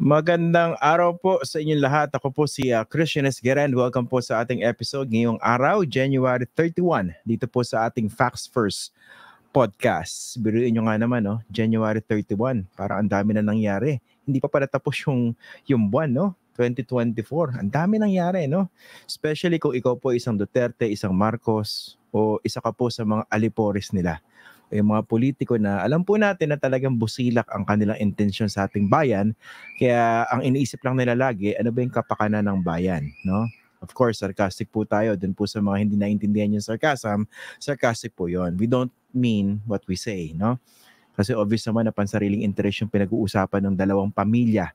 Magandang araw po sa inyong lahat. Ako po si uh, Christian Esgueren. Welcome po sa ating episode ngayong araw, January 31, dito po sa ating Facts First podcast. Biruin nyo nga naman, no? January 31. Parang ang dami na nangyari. Hindi pa pala tapos yung, yung buwan, no? 2024. Ang dami nangyari, no? Especially kung ikaw po isang Duterte, isang Marcos, o isa ka po sa mga alipores nila yung mga politiko na alam po natin na talagang busilak ang kanilang intensyon sa ating bayan. Kaya ang iniisip lang nila lagi, ano ba yung kapakanan ng bayan, no? Of course, sarcastic po tayo dun po sa mga hindi naintindihan yung sarcasm. Sarcastic po yon. We don't mean what we say, no? Kasi obvious naman na pansariling interest yung pinag-uusapan ng dalawang pamilya.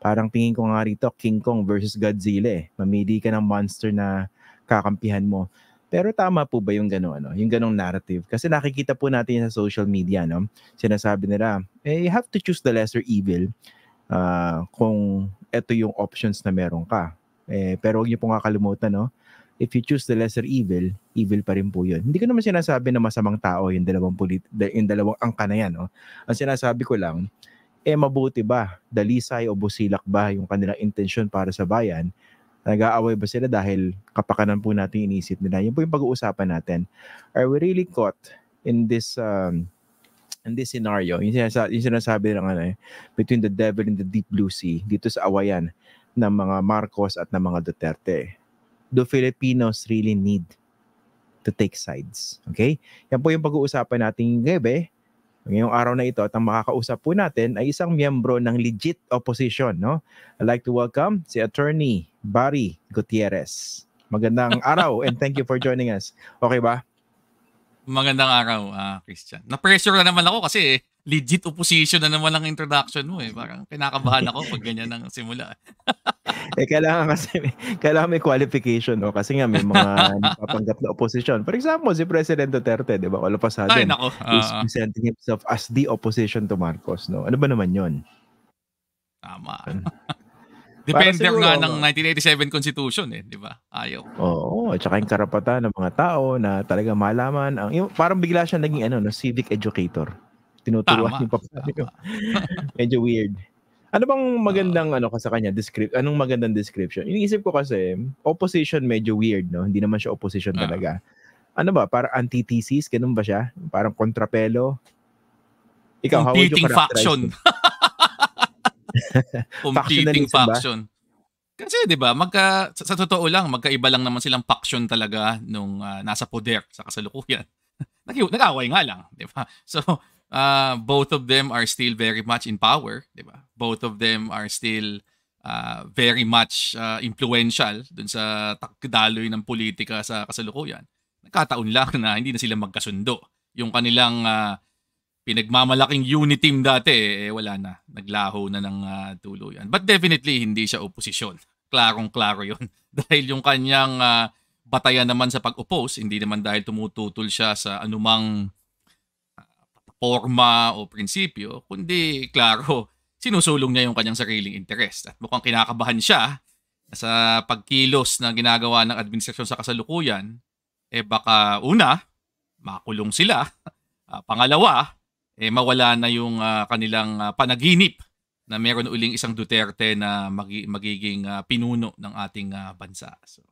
Parang tingin ko nga rito, King Kong versus Godzilla eh. Mamili ka ng monster na kakampihan mo. Pero tama po ba yung gano'n, ano, yung gano'ng narrative? Kasi nakikita po natin sa social media, no? Sinasabi nila, eh, you have to choose the lesser evil uh, kung ito yung options na meron ka. Eh, pero huwag niyo po nga kalimutan, no? If you choose the lesser evil, evil pa rin po yun. Hindi ko naman sinasabi na masamang tao yung dalawang, polit- yung dalawang angka na yan, no? Ang sinasabi ko lang, eh mabuti ba, dalisay o busilak ba yung kanilang intensyon para sa bayan Nag-aaway ba sila dahil kapakanan po natin inisip nila? Yun po yung pag-uusapan natin. Are we really caught in this um, in this scenario? Yung sinasabi, yung sinasabi ng ano, eh, between the devil and the deep blue sea dito sa awayan ng mga Marcos at ng mga Duterte. Do Filipinos really need to take sides? Okay? Yan po yung pag-uusapan natin gabi Ngayong araw na ito at ang makakausap po natin ay isang miyembro ng legit opposition. No? I'd like to welcome si Attorney Barry Gutierrez. Magandang araw and thank you for joining us. Okay ba? Magandang araw, uh, Christian. Na-pressure na naman ako kasi legit opposition na naman ang introduction mo eh. Parang kinakabahan ako pag ganyan ang simula. eh kailangan kasi kailangan may qualification no kasi nga may mga napapanggap na opposition. For example, si President Duterte, 'di ba? All of a sudden, Ay, nako. Uh, he's presenting himself as the opposition to Marcos, no? Ano ba naman 'yon? Tama. Depende siguro, nga ng 1987 Constitution eh, di ba? Ayaw. Oo, at saka yung karapatan ng mga tao na talaga malaman. Ang, yung, parang bigla siya naging ano, no, civic educator. Tinuturuan yung papatyo. Medyo weird. Ano bang magandang uh, ano ka sa kanya? Descript, anong magandang description? Iniisip ko kasi, opposition medyo weird, no? Hindi naman siya opposition uh, talaga. Ano ba? Parang antithesis? Ganun ba siya? Parang kontrapelo? Ikaw, how would you characterize faction. Competing faction. Kasi 'di ba, magka sa, sa totoo lang, magkaiba lang naman silang faction talaga nung uh, nasa poder sa kasalukuyan. Nag nag-away nga lang, 'di ba? So, uh, both of them are still very much in power, 'di ba? Both of them are still uh, very much uh, influential dun sa takdaloy ng politika sa kasalukuyan. Nagkataon lang na hindi na sila magkasundo. Yung kanilang uh, pinagmamalaking unity team dati, eh, wala na. Naglaho na ng uh, tuluyan. But definitely, hindi siya oposisyon. Klarong-klaro yon Dahil yung kanyang uh, batayan naman sa pag-oppose, hindi naman dahil tumututol siya sa anumang uh, forma o prinsipyo, kundi klaro, sinusulong niya yung kanyang sariling interest. At mukhang kinakabahan siya sa pagkilos na ginagawa ng administrasyon sa kasalukuyan, eh baka una, makulong sila. Uh, pangalawa, eh mawala na yung uh, kanilang uh, panaginip na meron uling isang Duterte na magi- magiging uh, pinuno ng ating uh, bansa. So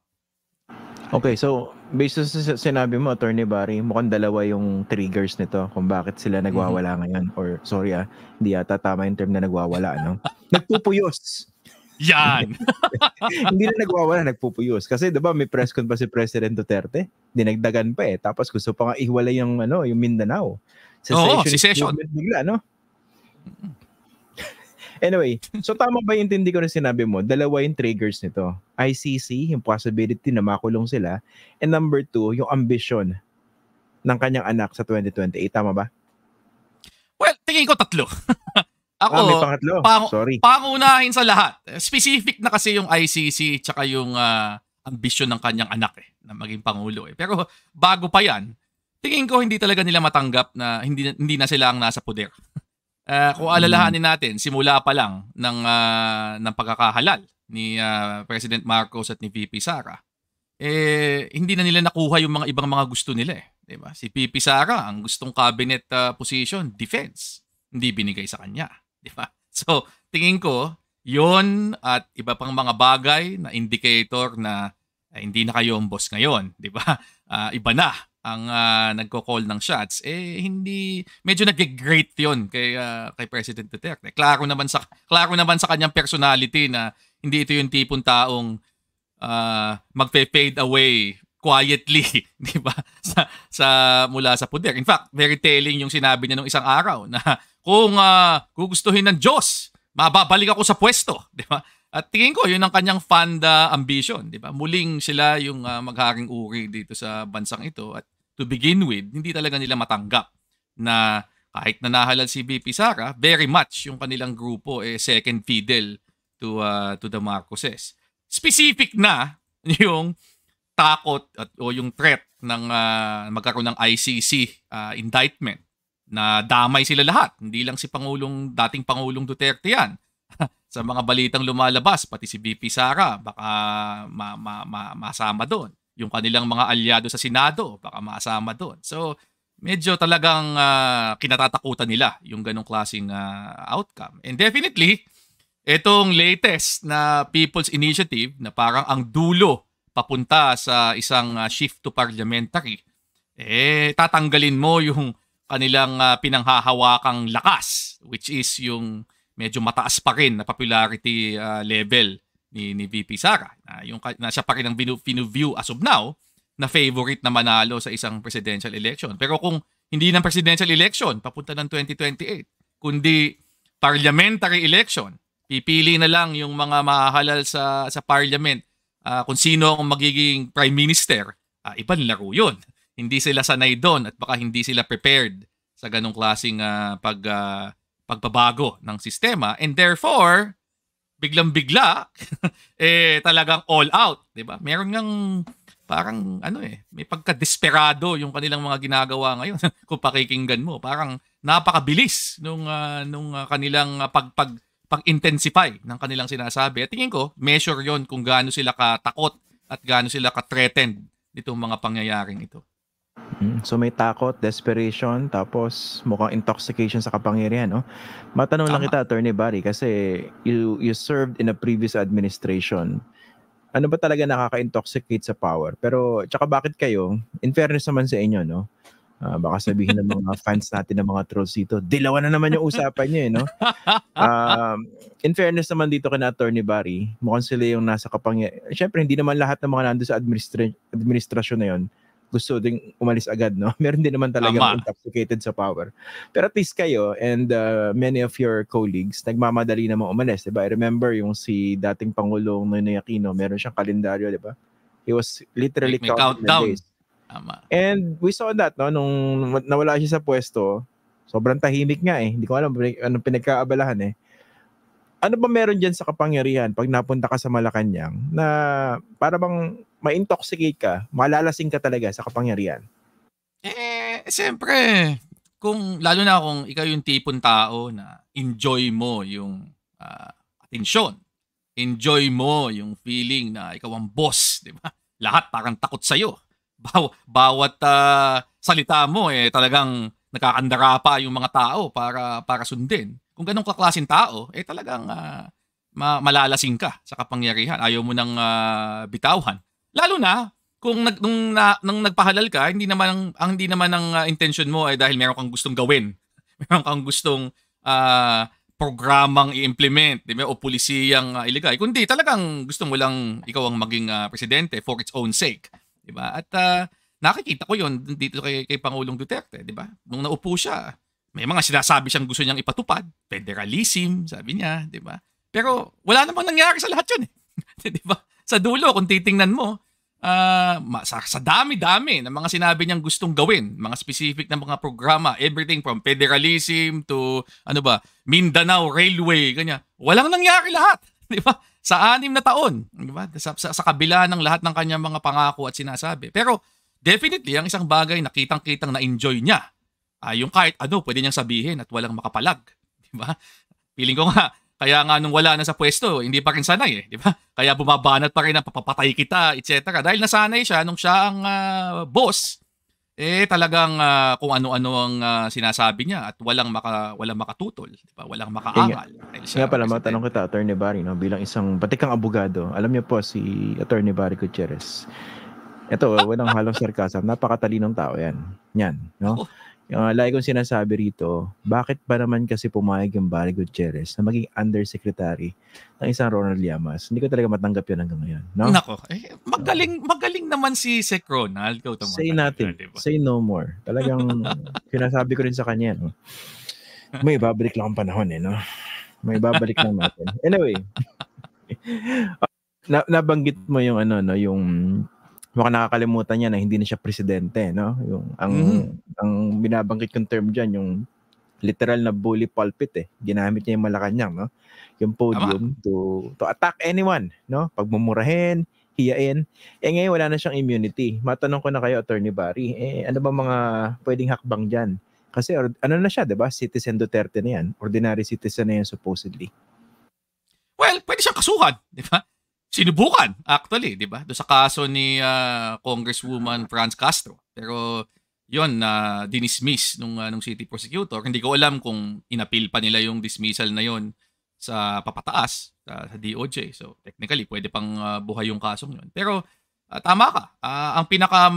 Okay, so based sa sinabi mo, Attorney Barry, mukhang dalawa yung triggers nito kung bakit sila mm-hmm. nagwawala mm-hmm. ngayon. Or sorry ah, hindi yata tama yung term na nagwawala, no? Nagpupuyos. Yan! hindi na nagwawala, nagpupuyos. Kasi 'di ba may press con pa si President Duterte? Dinagdagan pa eh. Tapos gusto pa nga ihiwalay yung ano, yung Mindanao. Oo, secession. Bigla, no? Anyway, so tama ba yung intindi ko na sinabi mo? Dalawa yung triggers nito. ICC, yung possibility na makulong sila. And number two, yung ambition ng kanyang anak sa 2028. Tama ba? Well, tingin ko tatlo. Ako, ah, may pangatlo. Pang- Sorry. Pangunahin sa lahat. Specific na kasi yung ICC tsaka yung uh, ambisyon ng kanyang anak eh, na maging pangulo eh. Pero bago pa yan, tingin ko hindi talaga nila matanggap na hindi, hindi na sila ang nasa poder. uh, kung alalahanin mm. natin, simula pa lang ng, uh, ng pagkakahalal ni uh, President Marcos at ni VP Sara, eh, hindi na nila nakuha yung mga ibang mga gusto nila eh. Diba? Si VP Sara, ang gustong cabinet uh, position, defense. Hindi binigay sa kanya. Di ba? So, tingin ko, Yon at iba pang mga bagay na indicator na eh, hindi na kayo ang boss ngayon, di ba? Uh, iba na ang uh, nagko-call ng shots, eh hindi medyo nag-great 'yon kay uh, kay President Duterte. Klaro naman sa klaro naman sa kanyang personality na hindi ito yung tipong taong uh, magpe-fade away quietly, di ba? Sa, sa mula sa poder. In fact, very telling yung sinabi niya nung isang araw na kung uh, gugustuhin ng Diyos, mababalik ako sa pwesto, di ba? At tingin ko, yun ang kanyang fund uh, ambition, di ba? Muling sila yung uh, magharing uri dito sa bansang ito at to begin with, hindi talaga nila matanggap na kahit na nahalal si BP Sara, very much yung kanilang grupo eh second fiddle to uh, to the Marcoses. Specific na yung takot at o yung threat ng uh, magkaroon ng ICC uh, indictment na damay sila lahat. Hindi lang si Pangulong dating Pangulong Duterte 'yan. Sa mga balitang lumalabas, pati si BP Sara baka ma, ma, ma, masama doon yung kanilang mga alyado sa Senado, baka masama doon. So, medyo talagang uh, kinatatakutan nila yung ganong klaseng uh, outcome. And definitely, itong latest na People's Initiative na parang ang dulo papunta sa isang uh, shift to parliamentary, eh tatanggalin mo yung kanilang uh, pinanghahawakang lakas, which is yung medyo mataas pa rin na popularity uh, level ni, ni VP Sara. Na, yung, na siya pa rin ang view as of now na favorite na manalo sa isang presidential election. Pero kung hindi ng presidential election, papunta ng 2028, kundi parliamentary election, pipili na lang yung mga mahahalal sa, sa parliament uh, kung sino ang magiging prime minister, uh, ibang laro yun. Hindi sila sanay doon at baka hindi sila prepared sa ganong klaseng uh, pag, uh, pagbabago ng sistema. And therefore, biglang-bigla, eh talagang all out, 'di ba? Meron ngang parang ano eh, may pagka-desperado yung kanilang mga ginagawa ngayon kung pakikinggan mo. Parang napakabilis nung uh, nung uh, kanilang uh, pag pag pag-intensify ng kanilang sinasabi. At tingin ko, measure 'yon kung gaano sila katakot at gaano sila ka-threatened nitong mga pangyayaring ito. Hmm, so may takot, desperation, tapos mukhang intoxication sa kapangyarihan, no? Matanong lang kita, Attorney Barry, kasi you, you served in a previous administration. Ano ba talaga nakaka-intoxicate sa power? Pero, tsaka bakit kayo, in fairness naman sa inyo, no? Uh, baka sabihin ng mga fans natin ng mga trolls dito, dilawan na naman yung usapan niyo, eh, no? Uh, in fairness naman dito kay Attorney Barry, mukhang sila yung nasa kapangyarihan. Siyempre, hindi naman lahat ng mga nando sa administra- administrasyon na yon gusto ding umalis agad, no? Meron din naman talaga intoxicated sa power. Pero at least kayo and uh, many of your colleagues, nagmamadali namang umalis, di ba? I remember yung si dating Pangulong Noynoy Aquino, meron siyang kalendaryo, di ba? He was literally like, countdown. Days. Tama. And we saw that, no? Nung nawala siya sa pwesto, sobrang tahimik nga eh. Hindi ko alam anong pinagkaabalahan eh ano ba meron diyan sa kapangyarihan pag napunta ka sa Malacanang na para bang ma-intoxicate ka, malalasing ka talaga sa kapangyarihan? Eh, siyempre, kung lalo na kung ikaw yung tipong tao na enjoy mo yung uh, atensyon, enjoy mo yung feeling na ikaw ang boss, di ba? Lahat parang takot sa iyo. Baw, bawat uh, salita mo eh talagang nakakandara pa yung mga tao para para sundin. Kung ganong kaklaseng tao, eh talagang uh, ma- malalasing ka sa kapangyarihan. Ayaw mo nang uh, bitawan. Lalo na kung nag, nung, na, nung nagpahalal ka, hindi naman ang, ang hindi naman ang uh, intention mo ay dahil meron kang gustong gawin. meron kang gustong uh, programang i-implement, di ba? O pulisiyang uh, iligay. Kundi talagang gusto mo lang ikaw ang maging uh, presidente for its own sake, di ba? At uh, nakikita ko 'yon dito kay, kay Pangulong Duterte, di ba? Nung naupo siya, may mga sinasabi siyang gusto niyang ipatupad, federalism, sabi niya, di ba? Pero wala namang nangyari sa lahat 'yun eh. di ba? Sa dulo kung titingnan mo, uh, sa, sa dami-dami ng mga sinabi niyang gustong gawin, mga specific na mga programa, everything from federalism to ano ba, Mindanao Railway, ganyan. Walang nangyari lahat, di ba? Sa anim na taon, di ba? Sa, sa, sa kabila ng lahat ng kanyang mga pangako at sinasabi. Pero definitely, ang isang bagay na kitang-kitang na-enjoy niya, uh, yung kahit ano pwede niyang sabihin at walang makapalag. Di ba? Feeling ko nga, kaya nga nung wala na sa pwesto, hindi pa rin sanay eh, di ba? Kaya bumabanat pa rin ang papapatay kita, etc. Dahil nasanay siya nung siya ang uh, boss, eh talagang uh, kung ano-ano ang uh, sinasabi niya at walang maka walang makatutol, di ba? Walang makaangal. Eh, nga pala matanong kita Attorney Barry no bilang isang batikang abogado. Alam niyo po si Attorney Barry Gutierrez. Ito, walang halong sarcasm. Napakatalinong tao yan. Yan, no? Oh. Yung uh, lagi kong sinasabi rito, bakit ba naman kasi pumayag yung Barry Gutierrez na maging undersecretary ng isang Ronald Llamas? Hindi ko talaga matanggap yun hanggang ngayon. No? Nako, eh, magaling, magaling naman si Sec Ronald. Say nothing. Diba? Say no more. Talagang sinasabi ko rin sa kanya. No? May babalik lang ang panahon eh. No? May babalik lang natin. Anyway, na, nabanggit mo yung ano no yung baka nakakalimutan niya na hindi na siya presidente, no? Yung ang mm-hmm. ang binabanggit kong term diyan, yung literal na bully pulpit eh. Ginamit niya yung Malacanang, no? Yung podium Tama. to to attack anyone, no? Pagmumurahin, hiyain. Eh ngayon wala na siyang immunity. Matanong ko na kayo, Attorney Barry, eh ano ba mga pwedeng hakbang diyan? Kasi or, ano na siya, 'di ba? Citizen Duterte na 'yan. Ordinary citizen na 'yan supposedly. Well, pwede siyang kasuhan, 'di ba? Sinubukan actually, 'di ba? Do sa kaso ni uh, Congresswoman Franz Castro. Pero 'yon na uh, dinismiss nung uh, nung city prosecutor. Hindi ko alam kung inapil pa nila yung dismissal na 'yon sa papataas sa, sa DOJ. So technically pwede pang uh, buhay yung kasong 'yon. Pero uh, tama ka. Uh, ang pinaka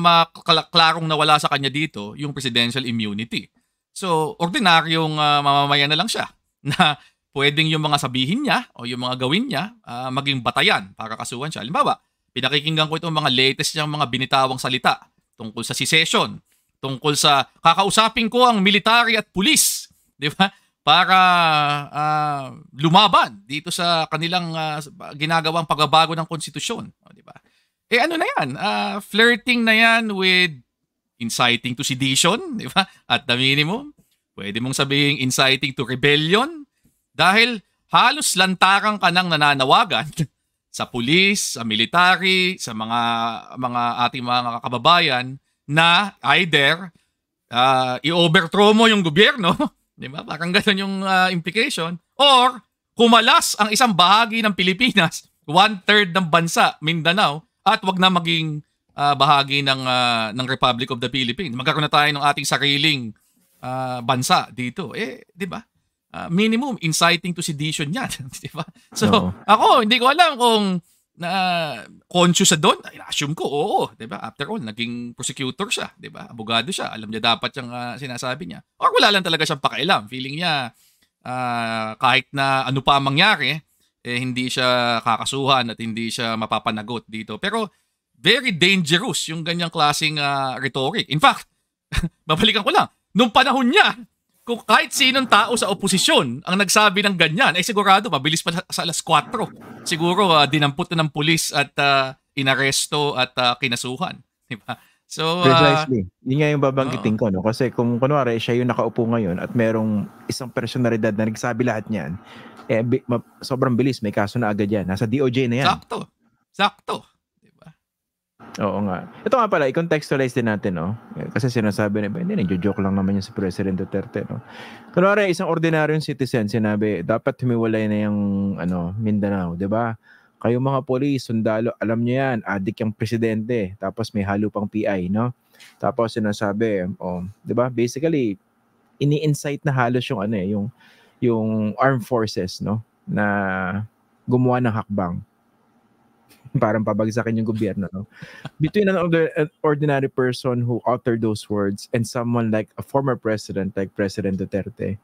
klarong nawala sa kanya dito yung presidential immunity. So ordinaryong uh, mamamayan na lang siya na pwedeng yung mga sabihin niya o yung mga gawin niya uh, maging batayan para kasuhan siya. Halimbawa, pinakikinggan ko itong mga latest niyang mga binitawang salita tungkol sa secession, tungkol sa kakausapin ko ang military at pulis, di ba? Para uh, lumaban dito sa kanilang uh, ginagawang pagbabago ng konstitusyon, di ba? Eh ano na yan? Uh, flirting na yan with inciting to sedition, di ba? At the minimum, pwede mong sabihin inciting to rebellion, dahil halos lantarang ka nang nananawagan sa pulis, sa military, sa mga mga ating mga kababayan na either uh, i-overthrow mo yung gobyerno, di ba? Parang ganun yung uh, implication. Or kumalas ang isang bahagi ng Pilipinas, one-third ng bansa, Mindanao, at wag na maging uh, bahagi ng uh, ng Republic of the Philippines. Magkaroon na tayo ng ating sariling uh, bansa dito. Eh, di ba? Uh, minimum inciting to sedition yan. di ba? So, no. ako, hindi ko alam kung na conscious sa doon. assume ko, oo. Di ba? After all, naging prosecutor siya. Di ba? Abogado siya. Alam niya dapat yung uh, sinasabi niya. Or wala lang talaga siyang pakialam. Feeling niya, uh, kahit na ano pa mangyari, eh, hindi siya kakasuhan at hindi siya mapapanagot dito. Pero very dangerous yung ganyang klaseng uh, rhetoric. In fact, babalikan ko lang, nung panahon niya, kung kahit sinong tao sa oposisyon ang nagsabi ng ganyan, eh sigurado mabilis pa sa alas 4. Siguro uh, dinampot na ng pulis at uh, inaresto at uh, kinasuhan. Di ba? So, uh, Precisely. Yun nga yung babanggitin uh, ko. No? Kasi kung kunwari siya yung nakaupo ngayon at merong isang personalidad na nagsabi lahat niyan, eh, bi- ma- sobrang bilis. May kaso na agad yan. Nasa DOJ na yan. Sakto. Sakto. Oo nga. Ito nga pala, i-contextualize din natin, no? Kasi sinasabi niya, hindi, nagjo-joke lang naman yung si President Duterte, no? Kunwari, isang ordinaryong citizen, sinabi, dapat humiwalay na yung, ano, Mindanao, di ba? Kayo mga polis, sundalo, alam niyo yan, adik yung presidente, tapos may halo pang PI, no? Tapos sinasabi, oh, di ba? Basically, ini-incite na halos yung, ano eh, yung, yung armed forces, no? Na gumawa ng hakbang parang pabagsakin yung gobyerno. No? Between an ordinary person who uttered those words and someone like a former president like President Duterte,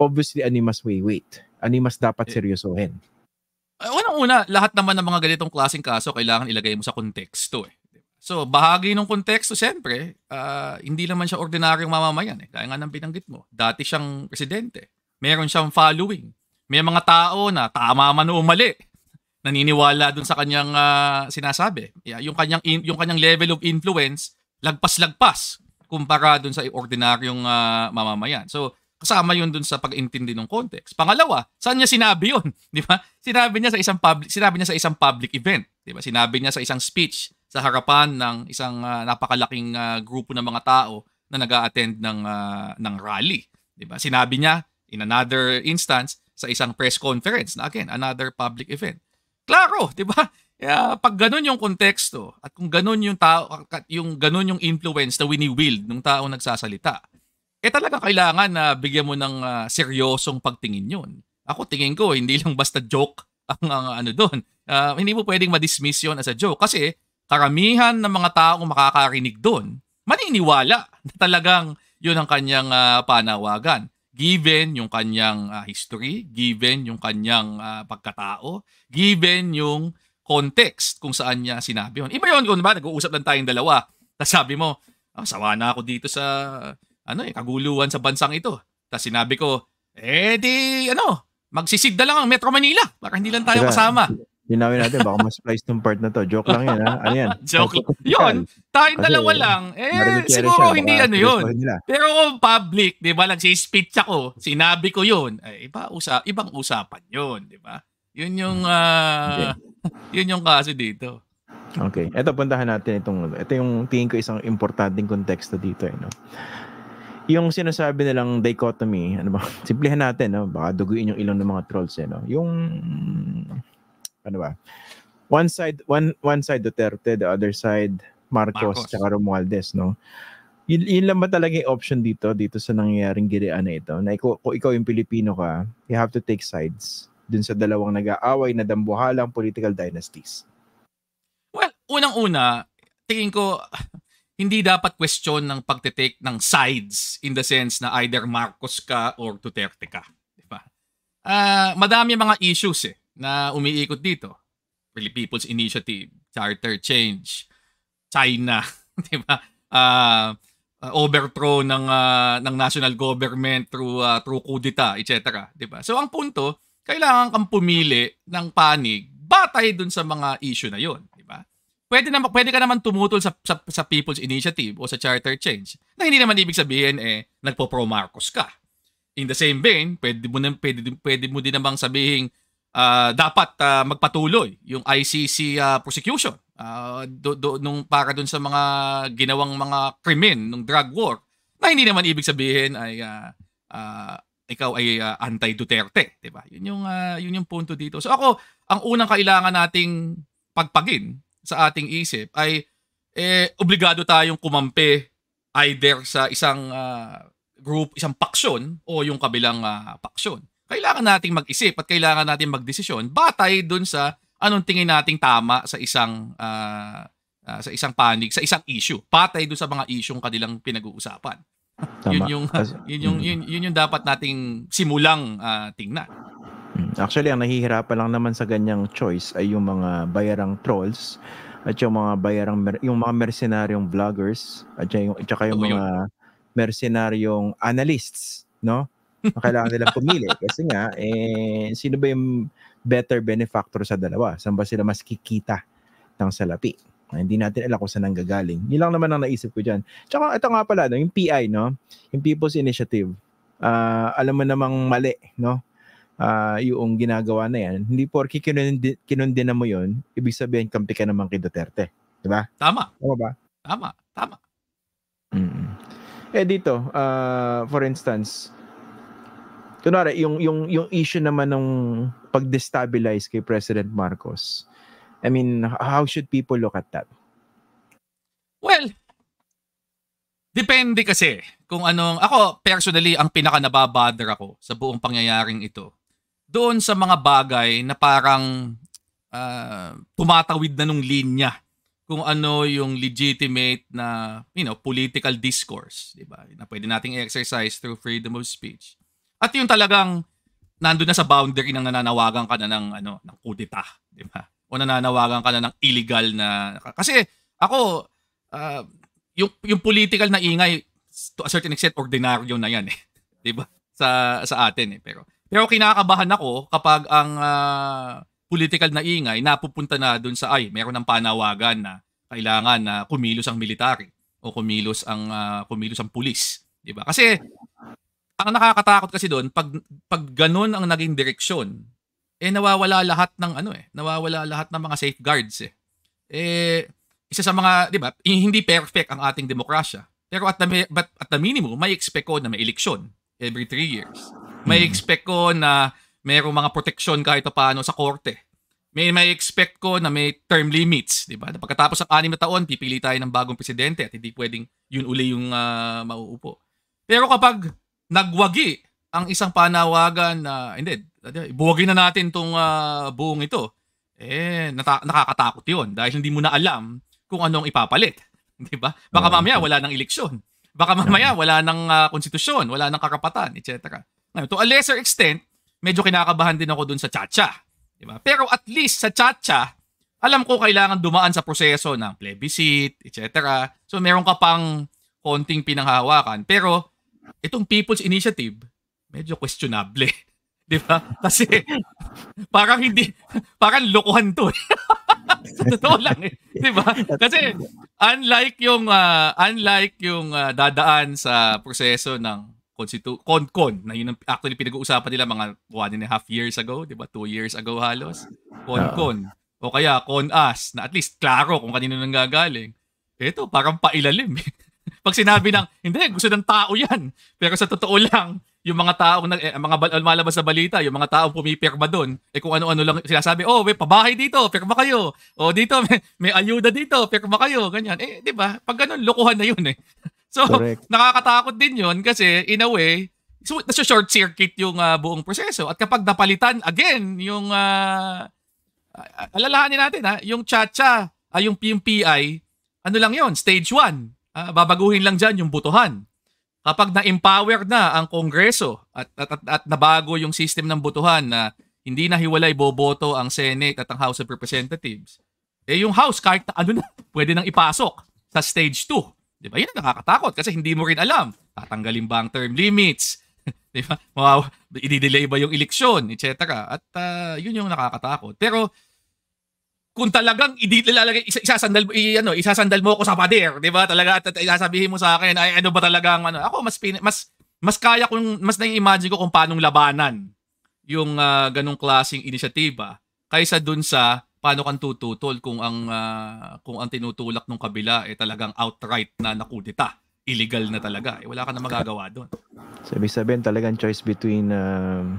obviously, ani mas way wait. Ani mas dapat eh, seryosohin. Uh, Unang-una, lahat naman ng mga ganitong klaseng kaso kailangan ilagay mo sa konteksto. Eh. So, bahagi ng konteksto, siyempre, uh, hindi naman siya ordinaryong mamamayan. Eh. Kaya nga nang binanggit mo, dati siyang presidente. Meron siyang following. May mga tao na tama man o mali naniniwala dun sa kanyang uh, sinasabi. Yeah, yung kanyang yung kanyang level of influence lagpas-lagpas kumpara dun sa ordinaryong uh, mamamayan. So kasama yun dun sa pag-intindi ng context. Pangalawa, saan niya sinabi yun? Di ba? Sinabi niya sa isang public sinabi niya sa isang public event, di ba? Sinabi niya sa isang speech sa harapan ng isang uh, napakalaking uh, grupo ng mga tao na nag-a-attend ng uh, ng rally, di ba? Sinabi niya in another instance sa isang press conference na again, another public event. Klaro, 'di ba? Kaya pag ganun yung konteksto at kung ganun yung tao yung ganun yung influence na wini-wield ng tao nagsasalita, eh talaga kailangan na bigyan mo ng uh, seryosong pagtingin 'yon. Ako tingin ko hindi lang basta joke ang, ang ano doon. Uh, hindi mo pwedeng ma-dismiss 'yon as a joke kasi karamihan ng mga tao makakarinig doon maniniwala na talagang 'yun ang kanyang uh, panawagan given yung kanyang uh, history, given yung kanyang uh, pagkatao, given yung context kung saan niya sinabi yun. Iba yun kung ba, nag-uusap lang tayong dalawa. Tapos sabi mo, oh, sawa na ako dito sa ano eh, kaguluhan sa bansang ito. Tapos sinabi ko, eh di ano, magsisigda lang ang Metro Manila para hindi lang tayo kasama. Linawin natin, baka mas splice tong part na to. Joke lang yan, ha? Ano yan? Joke lang. Yun, tayong dalawa lang. Eh, siguro siya, hindi ano yun. Pero kung public, di ba, nagsi-speech ako, sinabi ko yun, eh, iba, usa, ibang usapan yun, di ba? Yun yung, uh, okay. Yun yung kaso dito. Okay. Ito, puntahan natin itong, ito yung tingin ko isang importanteng konteksto dito. Eh, no? Yung sinasabi nilang dichotomy, ano ba, simplihan natin, no? baka duguin yung ilong ng mga trolls. Eh, no? Yung, ano ba, one side, one, one side Duterte, the other side Marcos, Marcos. tsaka Romualdez, no? Yun, yun lang ba talaga yung option dito, dito sa nangyayaring girian na ito? Na ikaw, kung ikaw yung Pilipino ka, you have to take sides dun sa dalawang nag-aaway na dambuhalang political dynasties? Well, unang-una, tingin ko, hindi dapat question ng pagtitake ng sides in the sense na either Marcos ka or Duterte ka. Di ba? Uh, madami mga issues eh, na umiikot dito. Really People's Initiative, Charter Change, China, di ba? Uh, uh, overthrow ng uh, ng national government through uh, through coup d'etat, etc. 'Di ba? So ang punto, kailangan kang pumili ng panig batay dun sa mga issue na yon, di ba? Pwede na pwede ka naman tumutol sa, sa sa People's Initiative o sa Charter Change. Na hindi naman ibig sabihin eh nagpo-pro Marcos ka. In the same vein, pwede mo na, pwede, pwede mo din namang sabihin uh, dapat uh, magpatuloy yung ICC uh, prosecution uh, do, do, nung para dun sa mga ginawang mga krimen ng drug war na hindi naman ibig sabihin ay uh, uh, ikaw ay uh, anti-Duterte, 'di ba? Yun yung uh, yun yung punto dito. So ako, ang unang kailangan nating pagpagin sa ating isip ay eh obligado tayong kumampi either sa isang uh, group, isang paksyon o yung kabilang uh, paksyon. Kailangan nating mag-isip at kailangan nating magdesisyon batay dun sa anong tingin nating tama sa isang uh, uh, sa isang panig, sa isang issue. Patay dun sa mga isyong kanilang pinag-uusapan. Yun yung yun yung yun, yun yung dapat nating simulang uh, tingnan. Hmm. Actually, ang nahihirapan lang naman sa ganyang choice ay yung mga bayarang trolls at yung mga bayarang yung mga mercenaryong vloggers at yung at saka yung mga mercenaryong analysts, no? Kailangan nilang pumili kasi nga eh sino ba yung better benefactor sa dalawa? Saan ba sila mas kikita ng salapi? Uh, hindi natin alam kung saan ang gagaling. Yun lang naman ang naisip ko dyan. Tsaka ito nga pala, no, yung PI, no? yung People's Initiative, uh, alam mo namang mali, no? Uh, yung ginagawa na yan, hindi porki kinundi, kinundin na mo yun, ibig sabihin kampi ka naman kay Duterte. Di ba? Tama. Tama ba? Tama. Tama. Mm-hmm. Eh dito, uh, for instance, kunwari, yung, yung, yung issue naman ng pag-destabilize kay President Marcos, I mean, how should people look at that? Well, depende kasi kung anong ako personally ang pinaka nababother ako sa buong pangyayaring ito. Doon sa mga bagay na parang uh, tumatawid na nung linya kung ano yung legitimate na you know political discourse, 'di ba? Na pwede nating exercise through freedom of speech. At yung talagang nandoon na sa boundary ng nananawagan ka na ng ano ng kudita, 'di ba? o nananawagan ka na ng illegal na kasi ako uh, yung yung political na ingay to a certain extent ordinaryo na yan eh 'di ba sa sa atin eh pero pero kinakabahan ako kapag ang uh, political na ingay napupunta na doon sa ay meron ng panawagan na kailangan na kumilos ang military o kumilos ang uh, kumilos ang pulis 'di ba kasi ang nakakatakot kasi doon pag pag ganun ang naging direksyon eh nawawala lahat ng ano eh, nawawala lahat ng mga safeguards eh. Eh isa sa mga, 'di ba, hindi perfect ang ating demokrasya. Pero at the but at the minimum, may expect ko na may eleksyon every three years. May hmm. expect ko na mayroong mga proteksyon kahit paano sa korte. may may expect ko na may term limits, 'di ba? Pagkatapos ng anim na taon, pipili tayo ng bagong presidente at hindi pwedeng yun uli yung uh, mauupo. Pero kapag nagwagi ang isang panawagan na hindi, buwagin na natin tong uh, buong ito. Eh nata- nakakatakot 'yon dahil hindi mo na alam kung anong ipapalit, 'di ba? Baka mamaya wala nang eleksyon. Baka mamaya wala nang uh, konstitusyon, wala nang karapatan, etc. Ngayon, to a lesser extent, medyo kinakabahan din ako dun sa Chacha. Di ba? Pero at least sa Chacha, alam ko kailangan dumaan sa proseso ng plebiscite, etc. So meron ka pang konting pinanghawakan. Pero itong People's Initiative, medyo questionable. Di ba? Kasi parang hindi, parang lokohan to. Totoo lang eh. Di ba? Kasi unlike yung, uh, unlike yung uh, dadaan sa proseso ng constitu con-con na yun ang actually pinag-uusapan nila mga one and a half years ago, 'di ba? Two years ago halos. Con-con. Uh, o kaya con-us na at least klaro kung kanino nang gagaling. Ito parang pailalim. Pag sinabi ng hindi gusto ng tao 'yan. Pero sa totoo lang, yung mga taong eh, mga malabas sa balita, yung mga taong pumipirma doon, eh kung ano-ano lang sinasabi, oh, may pabahay dito, pirma kayo. O dito may, may ayuda dito, pirma kayo, ganyan. Eh, 'di ba? Pag ganun, lokohan na 'yun eh. So, Correct. nakakatakot din yon kasi in a way, so, short circuit yung uh, buong proseso. At kapag napalitan again yung uh, alalahanin natin ha, yung chacha, uh, yung PMPI, ano lang yon stage 1. Uh, babaguhin lang dyan yung butuhan. Kapag na-empower na ang Kongreso at, at, at, at nabago yung system ng butuhan na hindi na hiwalay boboto ang Senate at ang House of Representatives, eh yung House kahit na, ano na, pwede nang ipasok sa stage 2. Di ba? Yan ang nakakatakot kasi hindi mo rin alam. Tatanggalin ba ang term limits? Di ba? Wow, i-delay ba yung eleksyon, etc. At uh, yun yung nakakatakot. Pero kung talagang ilalagay isasandal i, ano isasandal mo ako sa pader, 'di ba? Talaga at, at isasabihin mo sa akin ay ano ba talaga ang ano? Ako mas mas mas kaya kung mas nai-imagine ko kung paano labanan yung uh, ganung klaseng inisyatiba kaysa dun sa paano kang tututol kung ang uh, kung ang tinutulak ng kabila ay eh, talagang outright na nakudita illegal na talaga eh, wala ka na magagawa doon sabi sabihin talagang choice between um,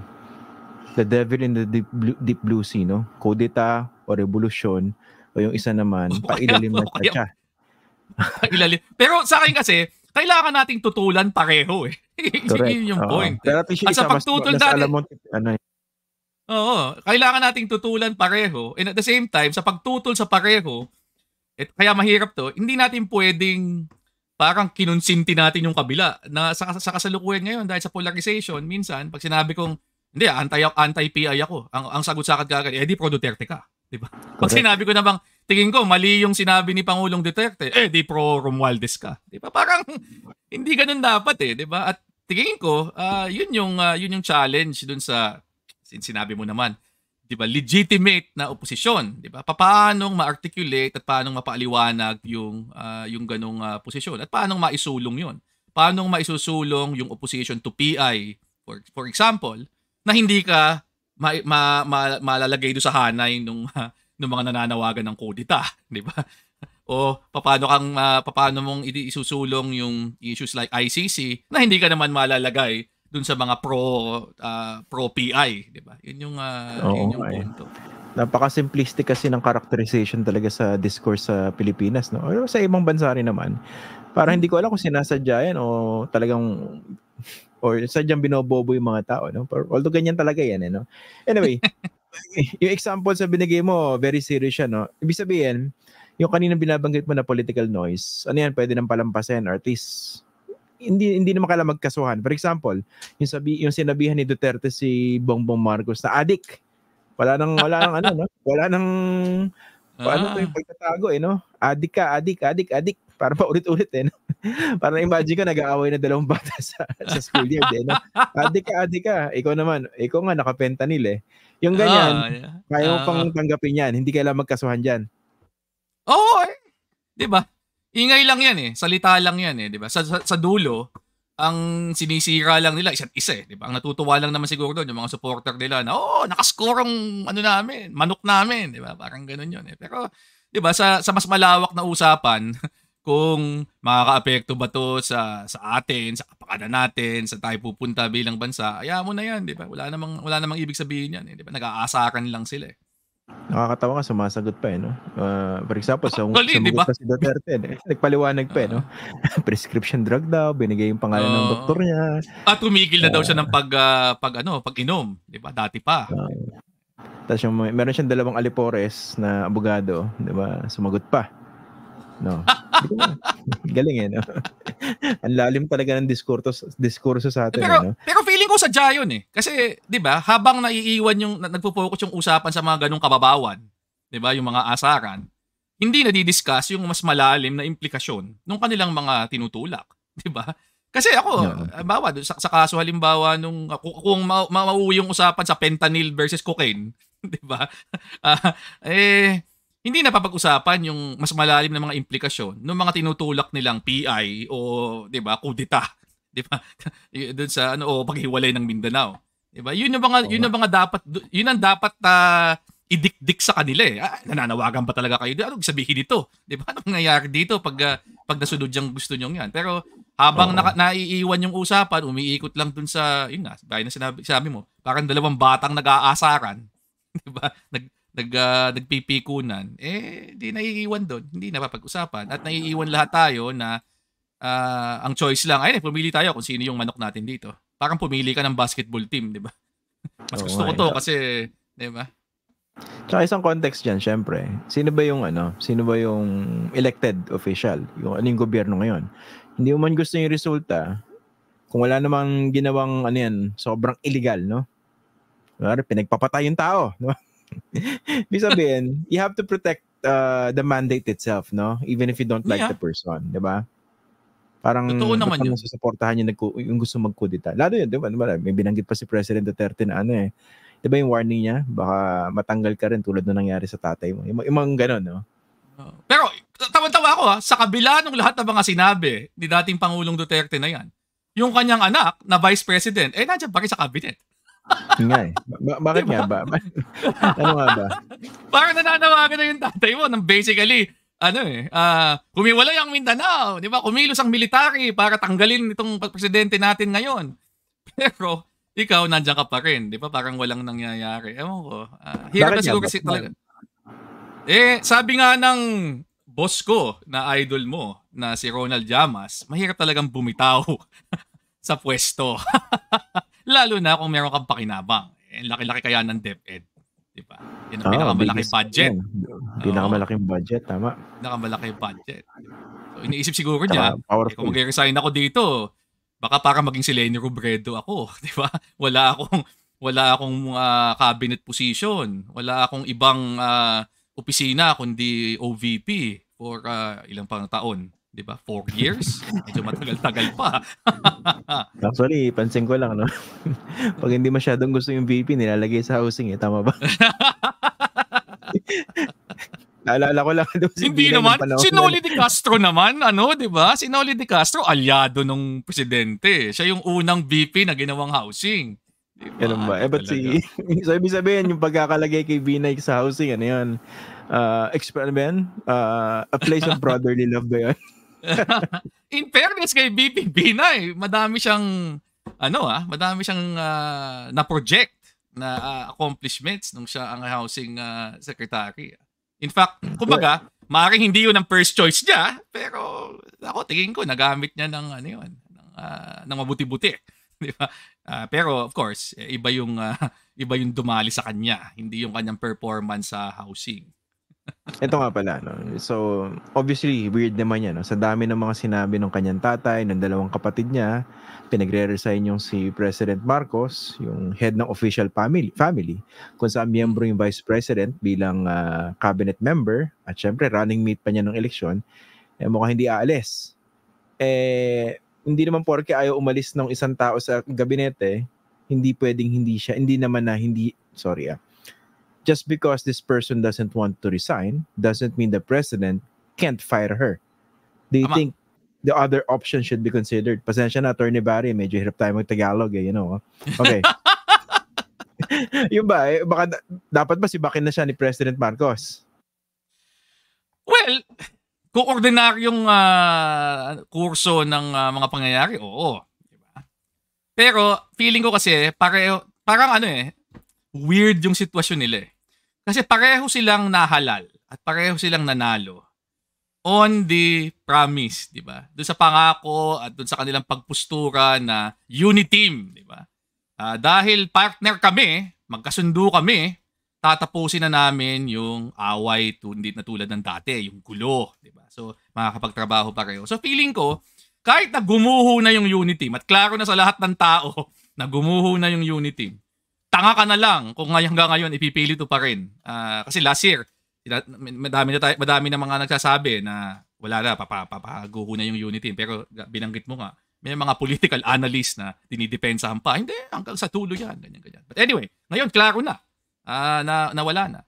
the devil in the deep blue, deep blue sea no? Kudita o revolution o yung isa naman oh, pailalim na siya. Ilalim pero sa akin kasi kailangan nating tutulan pareho eh. Yun yung point. Uh, pero at sa pagtutol natin, alam mo, ano, Oo, kailangan nating tutulan pareho. And at the same time, sa pagtutol sa pareho, et, kaya mahirap to, hindi natin pwedeng parang kinonsinti natin yung kabila. Na sa, sa kasalukuyan ngayon dahil sa polarization, minsan, pag sinabi kong, hindi, anti, anti-PI ako, ang, ang sagot sa akin kagad, eh di pro Duterte ka. Di ba? Pag sinabi ko na bang, tingin ko, mali yung sinabi ni Pangulong Duterte, eh di pro Romualdez ka. Di ba? Parang, hindi ganun dapat eh, di ba? At tingin ko, uh, yun yung uh, yun yung challenge dun sa sinabi mo naman, 'di ba, legitimate na oposisyon, 'di ba? Paano ma-articulate at paano mapaliwanag yung uh, yung ganong uh, posisyon at paano maisulong 'yon? Paano maisusulong yung opposition to PI for for example, na hindi ka ma, ma, ma, malalagay do sa hanay nung uh, nung mga nananawagan ng kodita, 'di ba? o paano kang uh, paano mong isusulong yung issues like ICC na hindi ka naman malalagay dun sa mga pro uh, pro PI, 'di ba? Yun yung uh, Oo, yun yung ay. punto. Napaka-simplistic kasi ng characterization talaga sa discourse sa Pilipinas, no? Or sa ibang bansa rin naman. Para hindi ko alam kung sinasadya yan o talagang or sadyang binobobo yung mga tao, no? Pero although ganyan talaga yan, eh, no? Anyway, yung example sa binigay mo, very serious siya, no? Ibig sabihin, yung kanina binabanggit mo na political noise, ano yan, pwede nang palampasin or at least hindi hindi naman kailangan magkasuhan. For example, yung sabi yung sinabihan ni Duterte si Bongbong Marcos na adik. Wala nang wala nang ano no? Wala nang ah. ano to yung pagtatago eh no? Adik ka, adik, adik, adik. Para pa ulit-ulit eh no? Para imagine ko nag-aaway na dalawang bata sa, sa school year eh no? Adik ka, adik ka. Ikaw naman, ikaw nga naka-fentanyl eh. Yung ganyan, oh, yeah. kaya mo uh, pang tanggapin yan. Hindi kailangan magkasuhan diyan. Oo, oh, eh. 'di ba? Ingay lang yan eh. Salita lang yan eh, di ba? Sa, sa, sa dulo, ang sinisira lang nila isa't isa eh, di ba? Ang natutuwa lang naman siguro doon yung mga supporter nila na oh, nakascore ang ano namin, manok namin, di ba? Parang ganoon 'yon eh. Pero 'di ba sa sa mas malawak na usapan kung makakaapekto ba to sa sa atin, sa kapakanan natin, sa tayo pupunta bilang bansa, ayaw mo na 'yan, 'di ba? Wala namang wala namang ibig sabihin 'yan, eh, 'di ba? Nag-aasaran lang sila eh. Nakakatawa ka, sumasagot pa eh, no? Uh, for example, sa, Actually, diba? si Duterte, eh. nagpaliwanag pa eh, no? Prescription drug daw, binigay yung pangalan uh, ng doktor niya. At tumigil na uh, daw siya ng pag, uh, pag, ano, pag-inom, di ba? Dati pa. Uh, tapos yung, meron siyang dalawang alipores na abogado, di ba? Sumagot pa. No. Galing eh, no? Ang lalim talaga ng diskurso, diskurso sa atin. Pero, eh, no? pero feeling ko sa yun eh. Kasi, di ba, habang naiiwan yung, nagpo-focus yung usapan sa mga ganong kababawan, di ba, yung mga asaran, hindi na di-discuss yung mas malalim na implikasyon ng kanilang mga tinutulak. Di ba? Kasi ako, yeah. bawa, sa, sa kaso halimbawa, nung, kung, kung ma- mauwi yung usapan sa fentanyl versus cocaine, di ba? Uh, eh, hindi napapag-usapan yung mas malalim na mga implikasyon ng mga tinutulak nilang PI o 'di ba, kudita, 'di ba? Doon sa ano o paghiwalay ng Mindanao. 'Di ba? Yun yung mga oh, yun ang mga dapat yun ang dapat uh, idikdik sa kanila eh. Ah, nananawagan ba talaga kayo? Ano sabihin dito? 'Di ba? Ano nangyayari dito pag uh, pag nasunod yung gusto niyo yan? Pero habang oh. naka, naiiwan yung usapan, umiikot lang dun sa, yun nga, gaya na sinabi, sinabi mo, parang dalawang batang nag-aasaran. 'di ba? Nag nag uh, nagpipikunan, eh di naiiwan doon, hindi napapag-usapan at naiiwan lahat tayo na uh, ang choice lang ay pumili tayo kung sino yung manok natin dito. Parang pumili ka ng basketball team, 'di ba? Mas gusto ko to kasi, 'di ba? Tsaka isang context diyan, syempre. Sino ba yung ano, sino ba yung elected official, yung anong gobyerno ngayon? Hindi mo man gusto yung resulta, kung wala namang ginawang ano yan, sobrang illegal, no? Kunwari, pinagpapatay yung tao, no? Ibig sabihin, you have to protect uh, the mandate itself, no? Even if you don't like yeah. the person, di ba? Parang Totoo naman yun. susuportahan yung, nagku- yung gusto magkudita. Lalo yun, di ba? May binanggit pa si President Duterte na ano eh. Di ba yung warning niya? Baka matanggal ka rin tulad na nangyari sa tatay mo. Yung, yung mga ganun, no? Pero, tawa-tawa ako ha, sa kabila ng lahat ng mga sinabi ni dating Pangulong Duterte na yan, yung kanyang anak na Vice President, eh nandiyan pa rin sa cabinet nga eh. Ba- bakit diba? nga ba? ano nga ba? Parang nananawagan na yung tatay mo nang basically, ano eh, uh, kumiwalay ang Mindanao, di ba? Kumilos ang military para tanggalin itong presidente natin ngayon. Pero, ikaw, nandiyan ka pa rin, di ba? Parang walang nangyayari. Ewan ko. Uh, hirap na siguro kasi talaga. Eh, sabi nga ng boss ko na idol mo, na si Ronald Llamas, mahirap talagang bumitaw sa pwesto. Lalo na kung meron kang pakinabang. Eh, laki-laki kaya ng DepEd. Di ba? Yan ang oh, pinakamalaking budget. Yan. Pinakamalaking oh, budget, tama. Pinakamalaking budget. So, iniisip siguro niya, eh, kung mag-resign ako dito, baka para maging si Lenny Robredo ako, di ba? Wala akong wala akong uh, cabinet position, wala akong ibang uh, opisina kundi OVP for uh, ilang pang taon. 'Di ba? Four years? Medyo matagal-tagal pa. Actually, pansin ko lang, no? Pag hindi masyadong gusto yung VP, nilalagay sa housing, eh. Tama ba? Naalala ko lang doon si Hindi naman. Si Noli De Castro naman, ano, di ba? Si Noli De Castro, alyado nung presidente. Siya yung unang VP na ginawang housing. Diba? Ganun ba? Eh, ba't si... so, ibig sabihin, yung pagkakalagay kay Binay sa housing, ano yun? Uh, experiment? Uh, a place of brotherly love ba yun? In fairness kay BP Binay, madami siyang ano ah, madami siyang uh, na-project na uh, accomplishments nung siya ang housing uh, secretary. In fact, kumbaga, maaaring hindi 'yun ang first choice niya, pero ako tingin ko nagamit niya ng ano 'yun, ng, uh, ng mabuti-buti. Di ba? Uh, pero of course, iba yung uh, iba yung dumali sa kanya, hindi yung kanyang performance sa housing. Ito nga pala, no? So, obviously, weird naman yan. No? Sa dami ng mga sinabi ng kanyang tatay, ng dalawang kapatid niya, pinagre-resign yung si President Marcos, yung head ng official family, family kung saan miyembro yung Vice President bilang uh, cabinet member, at syempre, running mate pa niya ng eleksyon, eh, mukhang hindi aalis. Eh, hindi naman porke ayaw umalis ng isang tao sa gabinete, hindi pwedeng hindi siya, hindi naman na hindi, sorry ah, just because this person doesn't want to resign doesn't mean the president can't fire her. Do you Tama. think the other option should be considered? Pasensya na, Attorney Barry, medyo hirap tayo mag-Tagalog eh, you know. Okay. yung ba, eh, baka dapat ba si Bakin na siya ni President Marcos? Well, kung ordinaryong uh, kurso ng uh, mga pangyayari, oo. Diba? Pero feeling ko kasi, pareho, parang ano eh, weird yung sitwasyon nila eh. Kasi pareho silang nahalal at pareho silang nanalo on the promise, di ba? Doon sa pangako at doon sa kanilang pagpustura na uniteam, di ba? Uh, dahil partner kami, magkasundo kami, tatapusin na namin yung away to, hindi na tulad ng dati, yung gulo, di ba? So, makakapagtrabaho pareho. So, feeling ko, kahit na gumuho na yung unity at klaro na sa lahat ng tao na gumuho na yung unity tanga ka na lang kung hanggang ngayon ipipili to pa rin. Uh, kasi last year, madami na tayo, madami na mga nagsasabi na wala na papaguho na yung unity. Pero binanggit mo nga may mga political analyst na dinidepensahan pa. Hindi hanggang sa tulo yan ganyan ganyan. But anyway ngayon klaro na. Uh, na nawala na.